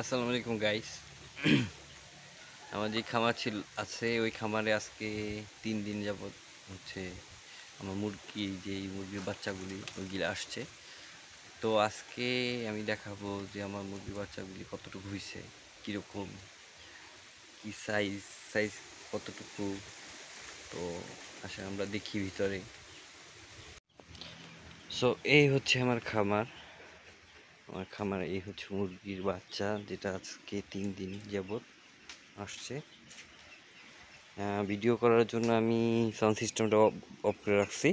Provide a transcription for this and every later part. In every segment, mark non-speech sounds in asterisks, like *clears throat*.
আসসালামু আলাইকুম গাইস *clears throat* আমার যে খামার ছিল, আছে, ওই খামারে আজকে তিন দিন যাবত হচ্ছে আমার মুরগি, যে মুরগির বাচ্চাগুলি, ওইগুলি আসছে। তো আজকে আমি দেখাবো যে আমার মুরগির বাচ্চাগুলি কতটুকু হয়েছে কীরকম, কি সাইজ সাইজ কতটুকু, তো আসলে আমরা দেখি ভিতরে। সো এই হচ্ছে আমার খামার। আমার খামারে এই হচ্ছে মুরগির বাচ্চা, যেটা আজকে তিন দিন যাবৎ আসছে। ভিডিও করার জন্য আমি সাউন্ড সিস্টেমটা অফ করে রাখছি।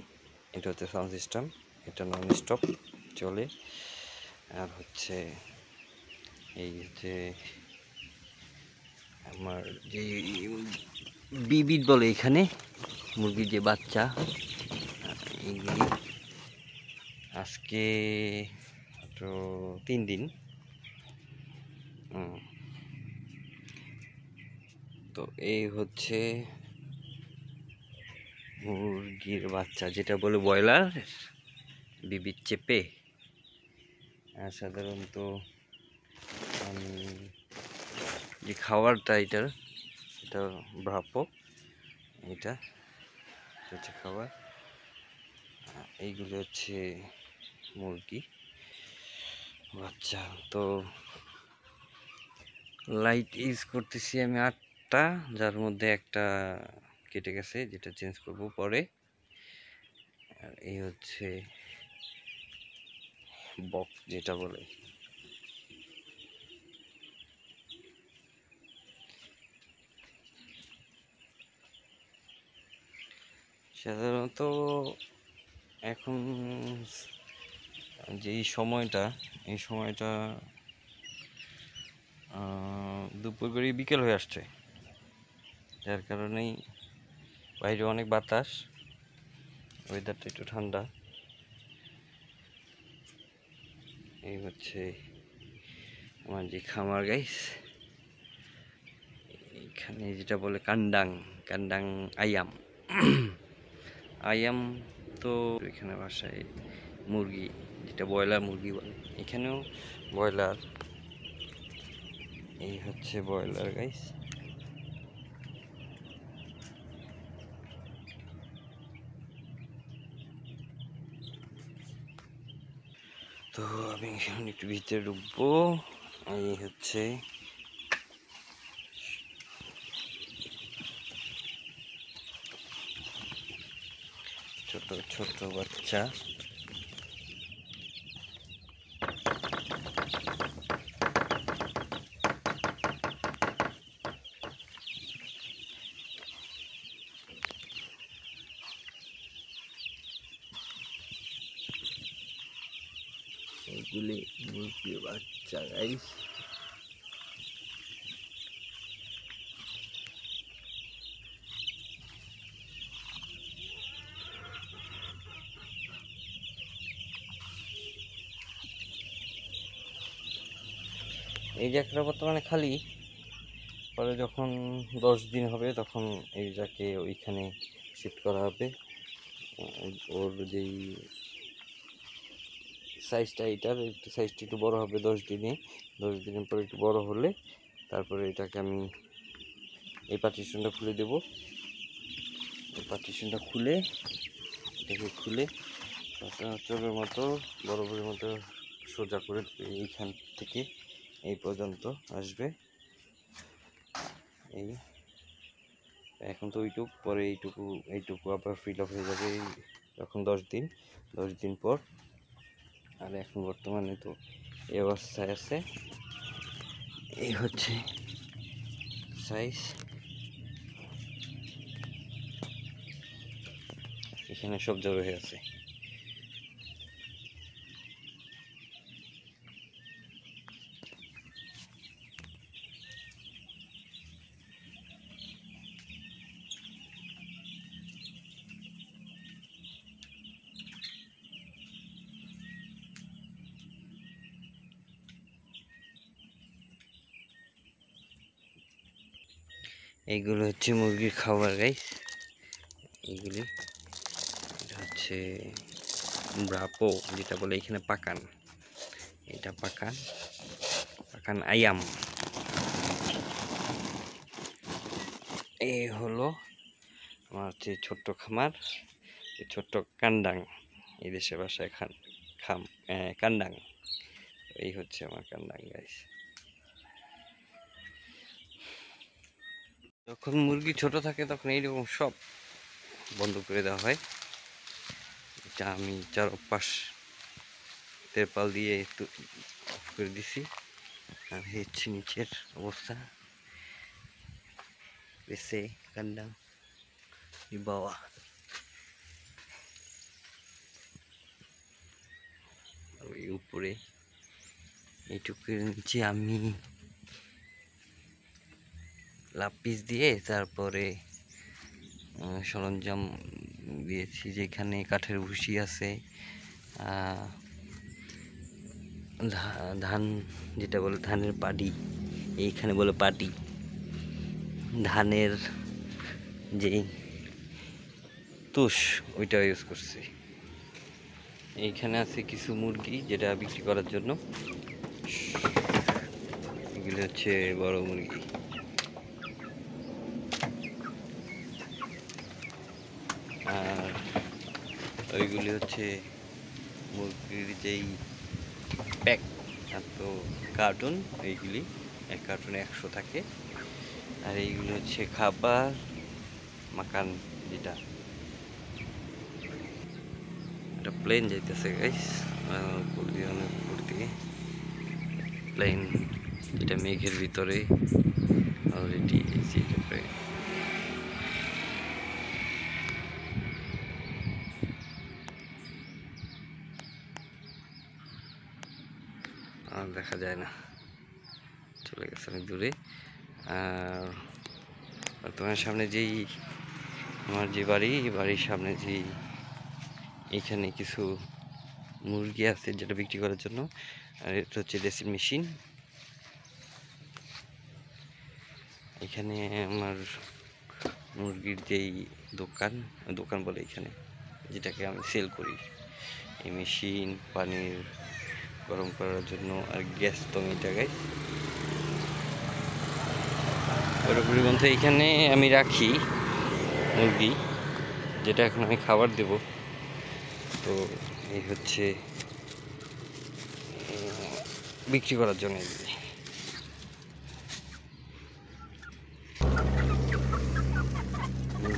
এটা হচ্ছে সাউন্ড সিস্টেম এটা নন স্টপ চলে। আর হচ্ছে এই হচ্ছে আমার যে বিবিট বলে এখানে, মুরগির যে বাচ্চা এইগুলি আজকে তিন দিন। তো এই হচ্ছে মুরগির বাচ্চা, যেটা বলে ব্রয়লার বিবির চেপে। সাধারণত যে খাবারটা এটার এটা ভ্রাপ্য এটা হচ্ছে খাবার। এইগুলো হচ্ছে মুরগি। আচ্ছা তো লাইট ইউজ করতেছি আমি আটটা, যার মধ্যে একটা কেটে গেছে, যেটা চেঞ্জ করব পরে। আর এই হচ্ছে বক্স যেটা বলে। সাধারণত এখন যে এই সময়টা এই সময়টা দুপুর করে বিকেল হয়ে আসছে। যার কারণেই বাইরে অনেক বাতাস ওয়েদারটা একটু ঠান্ডা। এই হচ্ছে আমার যে খামার গাইস এখানে যেটা বলে কান্ডাং কান্ডাং আয়াম আয়াম তো এখানে বাসায় মুরগি যেটা ব্রয়লার মুরগি বলে। এখানেও ব্রয়লার। এই হচ্ছে ব্রয়লার গাইস তো আমি এখন একটু ভিতরে ঢুকবো। এই হচ্ছে ছোট ছোট বাচ্চা। এগুলি মুরগির বাচ্চা গাইস এই জায়গাটা বর্তমানে খালি, পরে যখন দশ দিন হবে তখন এই জায়গাকে ওইখানে শিফট করা হবে ওর যেই সাইজটা এটার একটু সাইজটা একটু বড় হবে দশ দিনে। দশ দিনের পরে একটু বড় হলে তারপরে এটাকে আমি এই পার্টিশনটা খুলে দেব। এই পার্টিশনটা খুলে, এটাকে খুলে চোখের মতো বরাবরের মতো সোজা করে এইখান থেকে এই পর্যন্ত আসবে। এই, এখন তো ওইটুক, পরে এইটুকু এইটুকু আবার ফিল আপ হয়ে যাবে এই যখন দশ দিন দশ দিন পর। আর এখন বর্তমানে তো এই অবস্থায় আছে। এই হচ্ছে সাইজ এখানে সব জড়ো হয়ে আছে। এইগুলো হচ্ছে মুরগির খাবার গাইস এইগুলি। এটা হচ্ছে ব্রাপো যেটা বলে এখানে পাকান। এটা পাকান। makan ayam এই হলো আমার হচ্ছে ছোট্ট খামার। এই ছোট্ট কান্ডাং। এই দেশের ভাষায় খান খাম আহ, কান্ডাং। এই হচ্ছে আমার কান্ডাং গাইস যখন মুরগি ছোট থাকে তখন এইরকম সব বন্ধ করে দেওয়া হয়। এটা আমি চারপাশ তেরপাল দিয়ে একটু অফ করে দিছি। আর হচ্ছে নিচের অবস্থা। বেসে কান্ডাং bawah উপরে এইটুকুর নিচে আমি লাপিস দিয়ে তারপরে সরঞ্জাম দিয়েছি যেখানে কাঠের ভুসি আছে ধান যেটা বলে ধানের পাটি, এইখানে বলে পাটি। ধানের যেই তুষ, ওইটা ইউজ করছি। এইখানে আছে কিছু মুরগি যেটা বিক্রি করার জন্য। এগুলো হচ্ছে বড় মুরগি আর ওইগুলি হচ্ছে মুরগির যেই প্যাক তো কার্টুন এইগুলি। এক কার্টুনে একশো থাকে। আর এইগুলি হচ্ছে খাবার, মাকান যেটা। একটা প্লেন যাইতেছে গাইস উপর প্লেন এটা মেঘের ভিতরে অলরেডি প্লেন আর দেখা যায় না। চলে গেছে অনেক দূরে। আর তোমার সামনে যেই আমার যে বাড়ি বাড়ির সামনে যেই এখানে কিছু মুরগি আছে যেটা বিক্রি করার জন্য। আর এটা হচ্ছে ড্রেসিং মেশিন। এখানে আমার মুরগির যেই দোকান দোকান বলে এখানে, যেটাকে আমি সেল করি। এই মেশিন, পানির গরম করার জন্য আর গ্যাস তো জায়গায় পুরোপুরি বন্ধু এখানে আমি রাখি মুরগি, যেটা এখন আমি খাবার দেব। তো এই হচ্ছে বিক্রি করার জন্য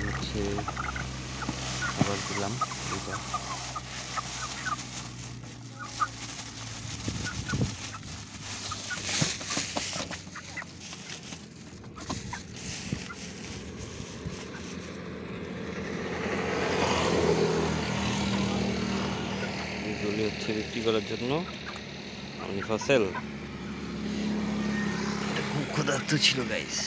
হচ্ছে খাবার দিলাম এটা এগুলি হচ্ছে বিক্রি করার জন্য। আমি ফসল। খুব ক্ষুধার্ত ছিল গাইস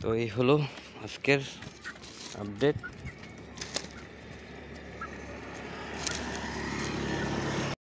তো এই হলো আজকের আপডেট